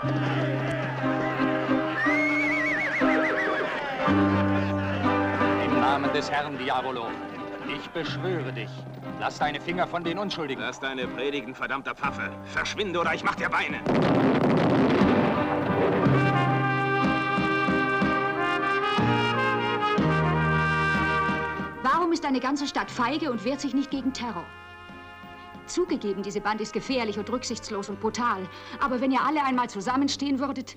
Im Namen des Herrn Diavolo, ich beschwöre dich. Lass deine Finger von den Unschuldigen. Lass deine Predigen, verdammter Pfaffe. Verschwinde oder ich mach dir Beine. Warum ist eine ganze Stadt feige und wehrt sich nicht gegen Terror? Zugegeben, diese Band ist gefährlich und rücksichtslos und brutal. Aber wenn ihr alle einmal zusammenstehen würdet...